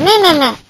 ねえねえねえ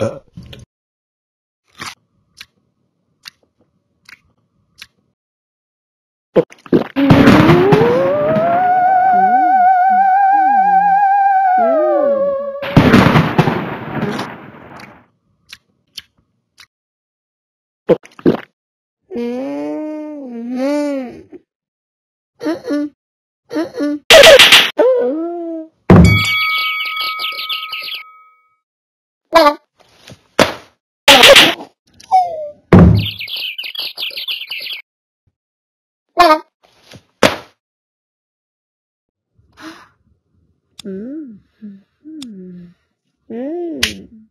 earth Bye. Mm. Mm. Mm.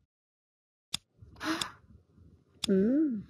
mm.